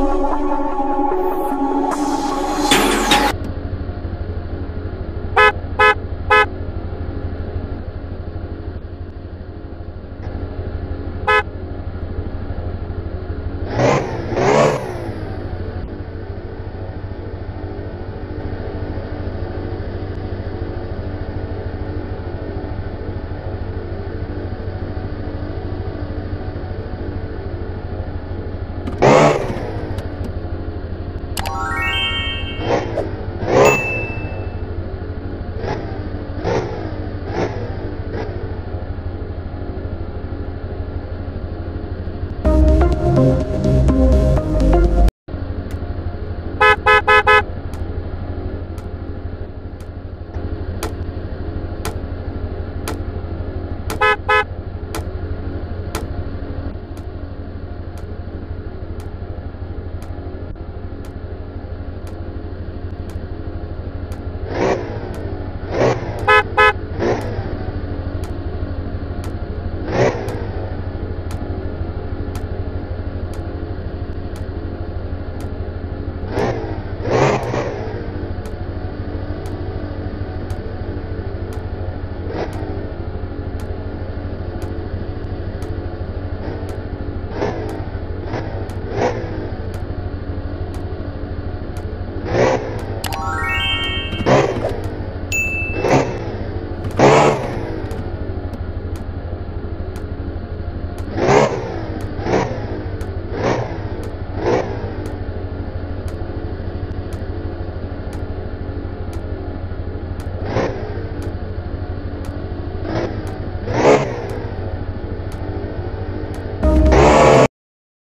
thank you. Thank